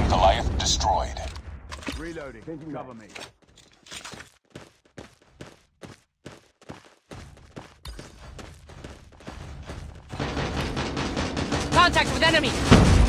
Census 1 Goliath destroyed. Reloading. Cover me. Contact with enemy. Down!